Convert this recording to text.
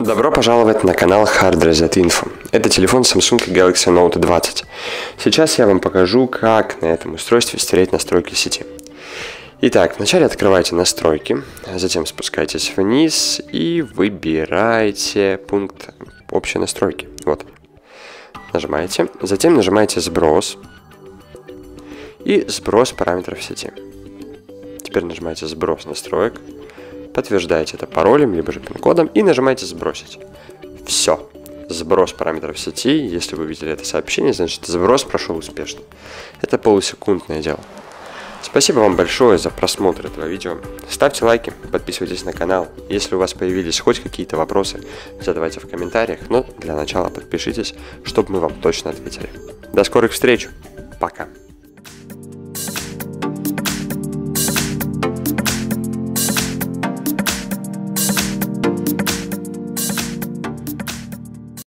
Добро пожаловать на канал Hard Reset Info. Это телефон Samsung Galaxy Note 20. Сейчас я вам покажу, как на этом устройстве стереть настройки сети. Итак, вначале открывайте настройки, затем спускайтесь вниз и выбираете пункт общие настройки. Вот. Нажимаете, затем нажимаете сброс и сброс параметров сети. Теперь нажимаете сброс настроек, подтверждаете это паролем, либо же пин-кодом и нажимаете сбросить. Все. Сброс параметров сети, если вы видели это сообщение, значит сброс прошел успешно. Это полусекундное дело. Спасибо вам большое за просмотр этого видео. Ставьте лайки, подписывайтесь на канал. Если у вас появились хоть какие-то вопросы, задавайте в комментариях. Но для начала подпишитесь, чтобы мы вам точно ответили. До скорых встреч. Пока.